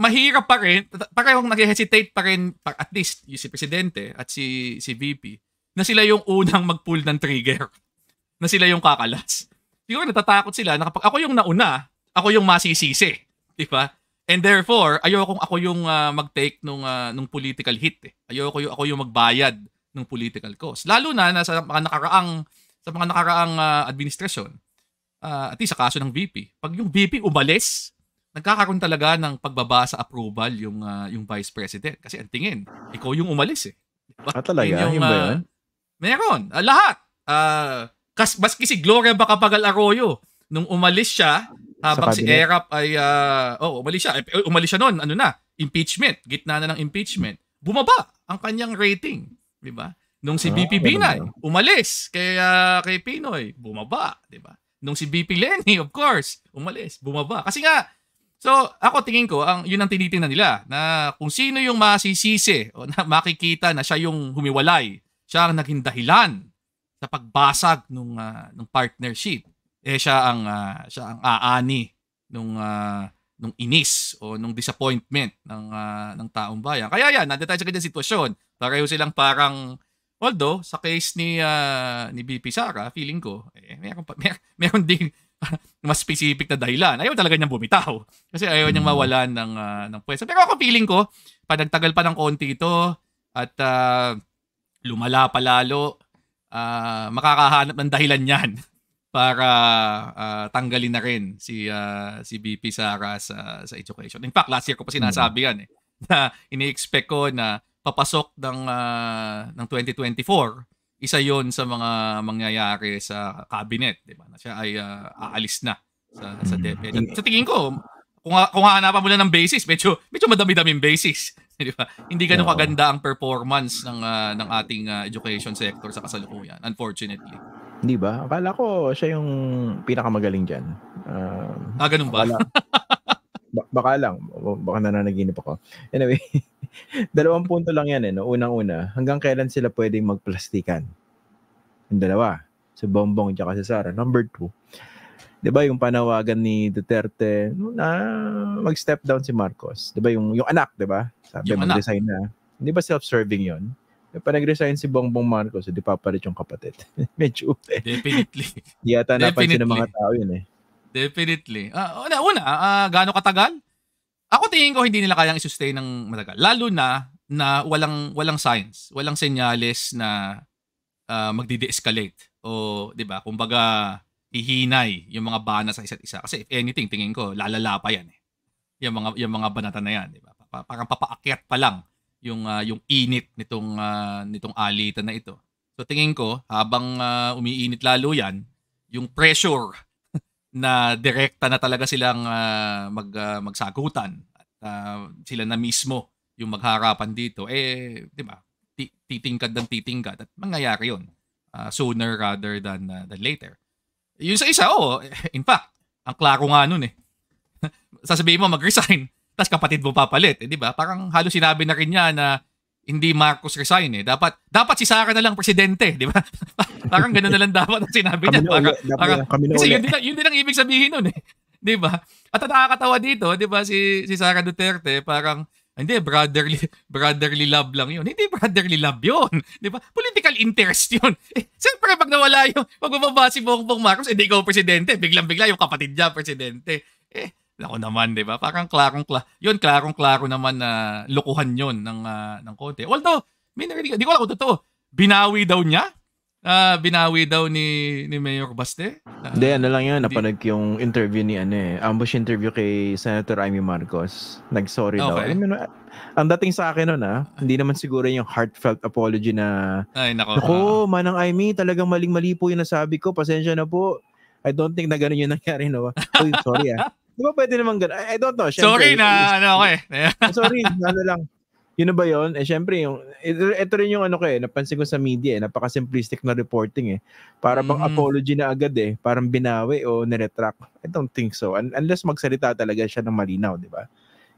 Mahirap pa rin parehong nag-hesitate pa rin at least si presidente at si si VP na sila yung unang mag-pull ng trigger. Na sila yung kakalas siguro natatakot sila na kapag ako yung nauna ako yung masisisi di ba And therefore, ayoko ako yung uh, mag-take nung uh, nung political hit eh. Ayoko yung ako yung magbayad ng political cost. Lalo na, na sa mga nakaraang sa mga nakaraang uh, administrasyon. Uh, at least sa kaso ng VP. Pag yung VP umalis, nagkakaroon talaga ng pagbaba sa approval yung uh, yung vice president kasi ang tingin ikaw yung umalis eh. Diba? Ah, talaga? Yung, yung yun? Uh, meron. Uh, lahat. Uh, kas, maski si Gloria Bacapagal Arroyo, nung umalis siya, habang si Erap ay, uh, oh, umalis siya. Eh, umalis siya noon, ano na, impeachment. Gitna na ng impeachment. Bumaba ang kanyang rating. Di ba? Nung si BP ah, Binay, umalis kay, uh, kay Pinoy, bumaba. Di ba? Nung si BP Lenny, of course, umalis, bumaba. Kasi nga, so ako tingin ko, ang, yun ang tinitingnan nila, na kung sino yung masisisi o na makikita na siya yung humiwalay, siya ang naging dahilan sa pagbasag ng uh, ng partnership eh siya ang uh, siya ang aani nung uh, nung inis o nung disappointment ng uh, ng taong bayan. Kaya yan, nandiyan tayo sa ganyan sitwasyon. Pareho silang parang although sa case ni uh, ni BP Sara, feeling ko eh meron pa mer- meron ding mas specific na dahilan. Ayaw talaga niyang bumitaw. Kasi ayaw niyang mm. mawalan ng uh, ng pwesto. Pero ako feeling ko, pag nagtagal pa ng konti ito at uh, lumala pa lalo, uh, makakahanap ng dahilan yan para uh, tanggalin na rin si uh, si BP Sara sa sa education. In fact, last year ko pa sinasabi yan eh na ini-expect ko na papasok ng uh, ng 2024 isa 'yon sa mga mangyayari sa cabinet, 'di ba? Na siya ay uh, aalis na sa sa mm. DepEd. Sa tingin ko, kung kung hanapan mo na ng basis, medyo medyo madami-daming basis, 'di ba? Hindi ganun kaganda ang performance ng uh, ng ating uh, education sector sa kasalukuyan, unfortunately. Hindi ba? Akala ko siya yung pinakamagaling dyan. Uh, ah, ganun ba? Akala, baka lang. Baka nananaginip ako. Anyway, dalawang punto lang yan eh. No? Unang-una, hanggang kailan sila pwedeng magplastikan? Yung dalawa. Si Bongbong at si Sara. Number two, di ba yung panawagan ni Duterte na mag-step down si Marcos? Di ba yung, yung anak, di ba? Sabi, mag-resign na. Hindi ba self-serving yon pa nag-resign si Bongbong Marcos, hindi papalit yung kapatid. Medyo. Definitely. Di yata napansin ng mga tao yun eh. Definitely. Uh, una, una uh, gaano katagal? Ako tingin ko hindi nila kayang i-sustain ng matagal. Lalo na na walang walang signs, walang senyales na uh, magde-escalate o 'di ba? Kumbaga ihinay yung mga bana sa isa't isa. Kasi if anything, tingin ko lalala pa yan eh. Yung mga yung mga banata na yan, 'di ba? Parang papaakyat pa lang yung uh, yung init nitong uh, nitong alitan na ito. So tingin ko habang uh, umiinit lalo 'yan, yung pressure na direkta na talaga silang uh, mag uh, magsagutan at uh, sila na mismo yung magharapan dito eh 'di ba? Titingkad ng titingkad at mangyayari 'yon uh, sooner rather than uh, than later. Yung sa isa, oh, in fact, ang klaro nga nun eh. Sasabihin mo mag-resign tapos kapatid mo papalit, eh, di ba? Parang halos sinabi na rin niya na hindi Marcos resign eh. Dapat dapat si Sara na lang presidente, di ba? parang ganoon na lang dapat ang sinabi niya. Para, para, kasi yun din, yun din ang ibig sabihin nun eh. Di ba? At nakakatawa dito, di ba, si, si Sara Duterte, parang, hindi, brotherly, brotherly love lang yun. Hindi brotherly love yun. Di ba? Political interest yun. Eh, siyempre, pag nawala yung, pag mababa si Bongbong Marcos, hindi ikaw presidente, biglang-bigla yung kapatid niya presidente. Eh, ako naman, 'di ba? Parang klarong kla. 'Yun klarong-klaro naman na lokohan 'yon ng uh, ng konti. Although, may narinig, di ko alam kung totoo. Binawi daw niya uh, binawi daw ni ni Mayor Baste. Hindi, uh, ano lang yun. Napanood ko yung interview ni ano eh. Ambush interview kay Senator Amy Marcos. Nag-sorry okay. daw. I mean, ang dating sa akin nun ah, hindi naman siguro yung heartfelt apology na Ay, nako. Nako, manang Amy, talagang maling-mali po yung nasabi ko. Pasensya na po. I don't think na ganun yung nangyari, no? Uy, sorry ah. Di ba pwede naman ganun? I, I don't know. Syempre, sorry na, ano ako eh. sorry, ano lang. Yun ba yun? Eh, syempre, yung, ito, ito rin yung ano ko eh, napansin ko sa media eh, napaka-simplistic na reporting eh. Para bang mm. apology na agad eh, parang binawi o niretract. I don't think so. Un- unless magsalita talaga siya ng malinaw, di ba?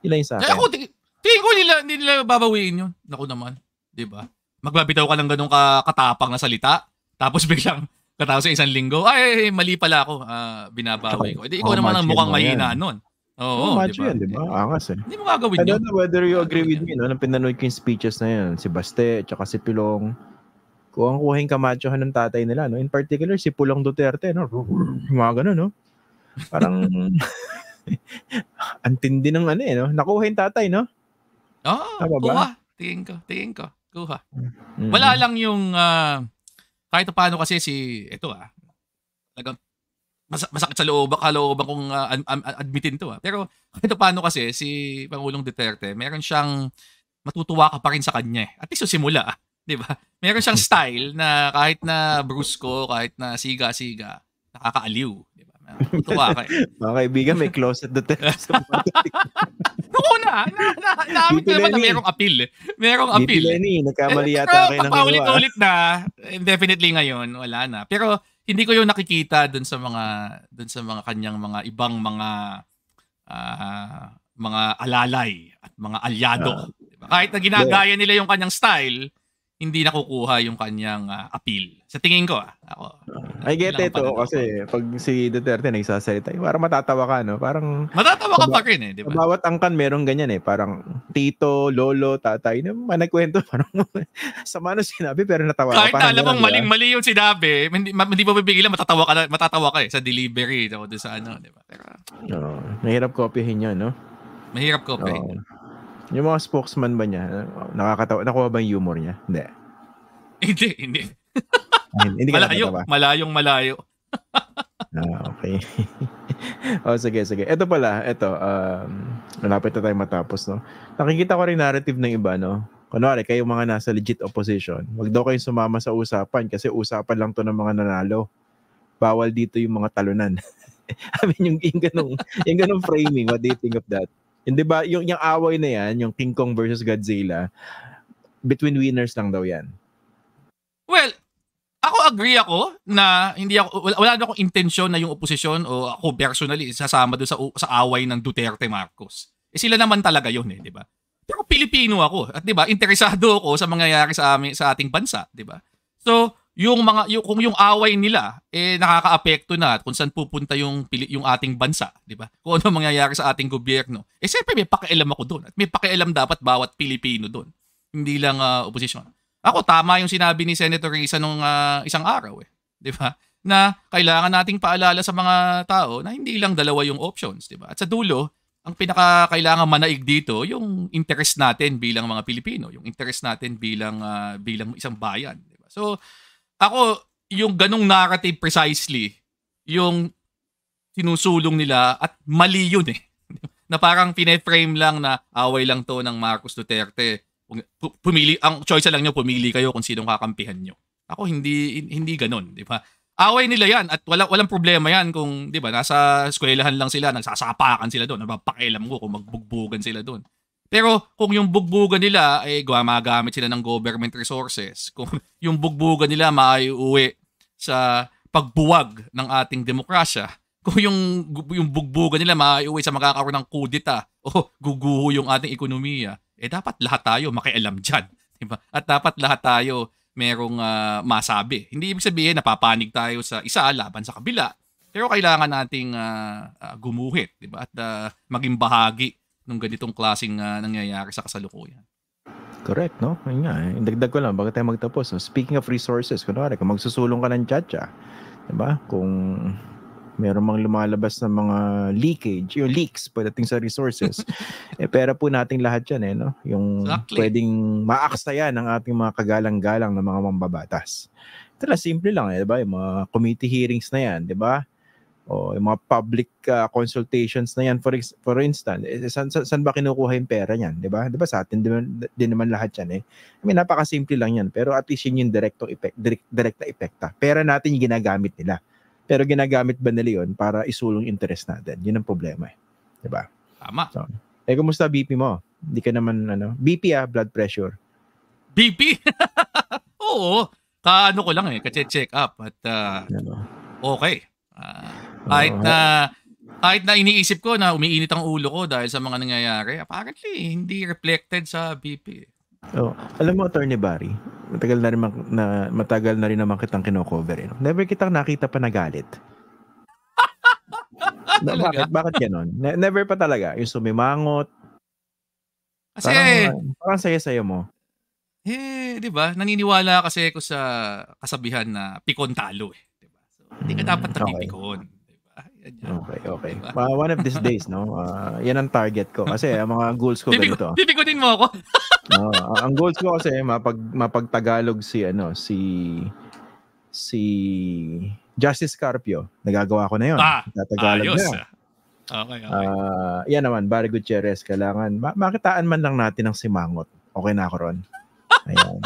Yun yung sa akin. Ako, tingin ko nila, hindi nila babawiin yun. Naku naman, di ba? Magbabitaw ka ng ganun ka, katapang na salita, tapos biglang katapos sa isang linggo, ay, mali pala ako, uh, binabawi ko. Hindi, ikaw oh, naman ang mukhang mahina nun. Oo, oh, macho diba? yan, di ba? Angas eh. Hindi mo gagawin yun. I don't know whether you agree with me, no? Nang pinanood ko yung speeches na yun, si Baste, tsaka si Pilong, kung ang kuhain kamachohan ng tatay nila, no? In particular, si Pulong Duterte, no? Mga ganun, no? Parang, antindi ng ano eh, no? Nakuha yung tatay, no? Oo, oh, kuha. Tingin ko, tingin ko. Kuha. Mm-hmm. Wala lang yung, uh, kahit paano kasi si, ito ah, talagang mas, masakit sa loob, kalooban kung uh, admitin to. Ah. Pero kahit paano kasi si Pangulong Duterte, meron siyang matutuwa ka pa rin sa kanya. Eh. At least simula, ah. 'di ba? Meron siyang style na kahit na brusco, kahit na siga-siga, nakakaaliw, 'di ba? Matutuwa ka. Eh. Mga kaibigan, may closet Duterte sa Oo na, na, na, naamin ko naman na merong appeal. Eh. Merong appeal. Dito Lenny, nagkamali yata kayo ng paulit-ulit na, definitely ngayon, wala na. Pero hindi ko yung nakikita doon sa mga doon sa mga kanyang mga ibang mga uh, mga alalay at mga alyado. Uh, diba? Kahit na ginagaya nila yung kanyang style, hindi nakukuha yung kanyang uh, appeal. Sa tingin ko, ah, ako. I get it, oh, kasi pag si Duterte nagsasalita, parang matatawa ka, no? Parang... Matatawa ka pa rin, eh, di ba? Bawat angkan meron ganyan, eh. Parang tito, lolo, tatay, na managkwento, parang sama no sinabi, pero natawa Kahit ka. Kahit alam mong maling-mali yung sinabi, hindi, hindi mo bibigilan, matatawa ka, matatawa ka eh, sa delivery, o sa ano, di ba? Pero, no, mahirap kopyahin yan, no? Mahirap kopyahin. Oh. Yung mga spokesman ba niya, nakakatawa, nakuha ba yung humor niya? Hindi. hindi, hindi. hindi ka malayo, nakatawa. malayong malayo. ah, okay. oh, sige, sige. Ito pala, ito, um, malapit na tayo matapos, no? Nakikita ko rin narrative ng iba, no? Kunwari, kayo mga nasa legit opposition, wag daw kayong sumama sa usapan kasi usapan lang to ng mga nanalo. Bawal dito yung mga talunan. I mean, yung, yung, ganong, yung ganong framing, what do you think of that? Hindi ba, yung, yung away na yan, yung King Kong versus Godzilla, between winners lang daw yan. Well, ako agree ako na hindi ako wala, wala akong intensyon na yung oposisyon o ako personally sasama doon sa sa away ng Duterte Marcos. Eh sila naman talaga 'yon eh, 'di ba? Pero Pilipino ako at 'di ba, interesado ako sa mangyayari sa amin sa ating bansa, 'di ba? So, yung mga yung, kung yung away nila eh nakakaapekto na at kung saan pupunta yung yung ating bansa, 'di ba? Kung ano mangyayari sa ating gobyerno. Eh siyempre may pakialam ako doon at may pakialam dapat bawat Pilipino doon. Hindi lang uh, oposisyon. Ako tama yung sinabi ni Senator Risa nung uh, isang araw eh, 'di ba? Na kailangan nating paalala sa mga tao na hindi lang dalawa yung options, 'di ba? At sa dulo, ang pinaka kailangan manaig dito yung interest natin bilang mga Pilipino, yung interest natin bilang uh, bilang isang bayan, 'di ba? So ako, yung ganong narrative precisely, yung sinusulong nila at mali yun eh. na parang pine-frame lang na away lang to ng Marcos Duterte. Pumili, ang choice lang nyo, pumili kayo kung sinong kakampihan nyo. Ako hindi hindi ganoon, di ba? Away nila 'yan at wala walang problema 'yan kung 'di ba nasa eskwelahan lang sila, nagsasapakan sila doon, napapakialam ko kung magbugbugan sila doon. Pero kung yung bugbugan nila ay gumagamit sila ng government resources, kung yung bugbugan nila maiuwi sa pagbuwag ng ating demokrasya, kung yung yung bugbugan nila maiuwi sa magkakaroon ng kudita o guguho yung ating ekonomiya, eh dapat lahat tayo makialam diyan, diba? At dapat lahat tayo merong uh, masabi. Hindi ibig sabihin napapanig tayo sa isa laban sa kabila, pero kailangan nating uh, uh, gumuhit, 'di ba? At uh, maging bahagi nung ganitong klaseng uh, nangyayari sa kasalukuyan. Correct, no? Ayun nga, eh. dagdag ko lang, bago tayo magtapos. No? Speaking of resources, kunwari, kung magsusulong ka ng chacha, di ba? Kung Meron mang lumalabas ng mga leakage, yung leaks pagdating sa resources. eh, pera po nating lahat yan eh, no? Yung exactly. pwedeng maaksayan ng ating mga kagalang-galang ng mga mambabatas. Lang, simple lang eh, di ba? Yung mga committee hearings na yan, di ba? O yung mga public uh, consultations na yan. For for instance eh, saan, saan ba kinukuha yung pera niyan 'di ba? 'di ba sa atin din, din naman lahat yan eh. I mean napakasimple lang yan pero at least yun yung direct effect direct, direct na epekta. Pera natin yung ginagamit nila. Pero ginagamit ba nila yun para isulong interest natin? Yun ang problema eh. 'di ba? Tama. So, eh kumusta BP mo? Hindi ka naman ano BP ah blood pressure. BP oo. Kaano ko lang eh kasi check up at uh, okay. Uh, kahit na kahit na iniisip ko na umiinit ang ulo ko dahil sa mga nangyayari, apparently hindi reflected sa BP. Oh, alam mo Attorney Barry, matagal na rin na matagal na rin naman kitang kino-cover eh. Never kitang nakita pa nagalit. na, bakit bakit ganoon? Ne- never pa talaga yung sumimangot. Kasi parang, parang saya-saya mo. Eh, 'di ba? Naniniwala kasi ako sa kasabihan na pikon talo eh, 'di ba? So, hindi ka dapat napipikon. Okay. Okay, okay. Diba? Uh, one of these days, no? Uh, yan ang target ko. Kasi ang mga goals ko Bibigo, ganito. Bibigutin mo ako. uh, ang goals ko kasi mapag mapagtagalog si ano si si Justice Carpio. Nagagawa ko na 'yon. Ah, Tatagalog ayos. na. Okay, okay. Uh, yan naman, Barry Gutierrez, kailangan ma- makitaan man lang natin ng simangot. Okay na ako ron. Ayan.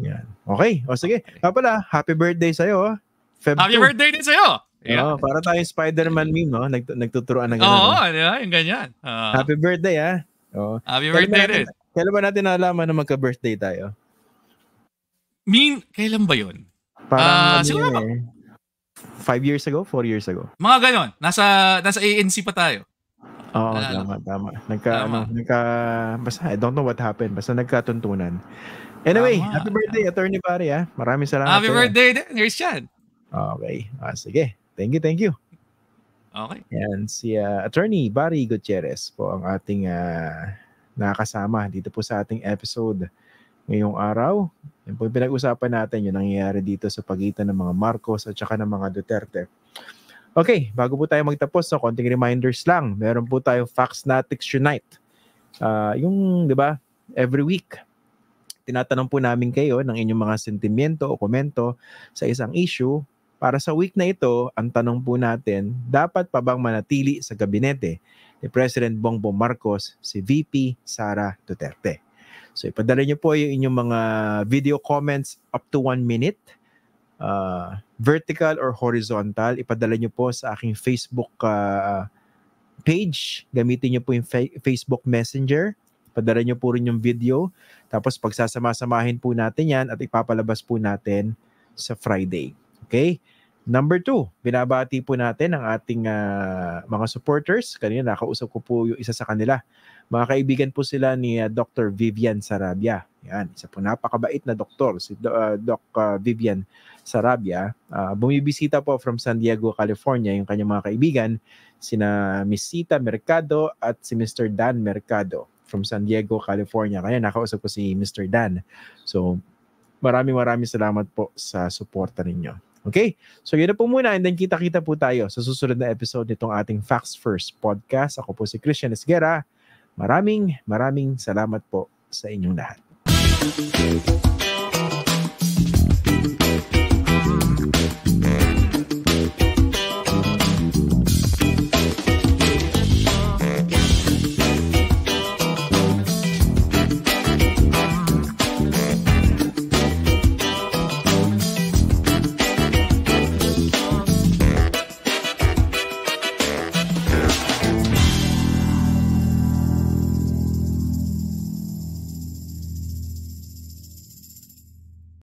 yan. Okay, o sige. Okay. pala, happy birthday sa'yo. Feb Happy 2. birthday din sa'yo! Yeah. Oh, para tayong Spider-Man meme, no? Nag nagtuturuan ng gano'n. Oo, oh, di ba? Yung ganyan. Uh, Happy birthday, ha? Oh. Happy birthday din. Kailan ba natin nalaman na magka-birthday tayo? Mean, kailan ba yun? Parang uh, siguro eh. Five years ago? Four years ago? Mga ganon. Nasa, nasa ANC pa tayo. Oo, oh, tama, tama. Nagka, tama. ano, nagka, basta, I don't know what happened. Basta nagkatuntunan. Anyway, tama. happy birthday, Attorney Pari, ha? Maraming salamat. Happy birthday. Here's Chad. Okay. Ah, sige. Thank you, thank you. Okay. Yan, si uh, Attorney Barry Gutierrez po ang ating uh, nakasama dito po sa ating episode ngayong araw. Yan po yung pinag-usapan natin yung nangyayari dito sa pagitan ng mga Marcos at saka ng mga Duterte. Okay, bago po tayo magtapos, so konting reminders lang. Meron po tayong Faxnatics Unite. Uh, yung, di ba, every week, tinatanong po namin kayo ng inyong mga sentimiento o komento sa isang issue para sa week na ito, ang tanong po natin, dapat pa bang manatili sa gabinete ni President Bongbong Marcos si VP Sara Duterte? So ipadala niyo po yung inyong mga video comments up to one minute, uh, vertical or horizontal. Ipadala niyo po sa aking Facebook uh, page. Gamitin niyo po yung fa- Facebook Messenger. Padala niyo po rin yung video. Tapos pagsasama-samahin po natin yan at ipapalabas po natin sa Friday. Okay? Number two, binabati po natin ang ating uh, mga supporters. Kanina nakausap ko po yung isa sa kanila. Mga kaibigan po sila ni uh, ah, Dr. Vivian Sarabia. Yan, isa po napakabait na doktor, si uh, Doc uh, Vivian Sarabia. Uh, bumibisita po from San Diego, California, yung kanyang mga kaibigan, sina Miss Sita Mercado at si Mr. Dan Mercado from San Diego, California. Kaya nakausap ko si Mr. Dan. So, maraming maraming salamat po sa suporta ninyo. Okay? So yun na po muna and then kita-kita po tayo sa susunod na episode nitong ating Facts First podcast. Ako po si Christian Esguera. Maraming maraming salamat po sa inyong lahat. Thank you.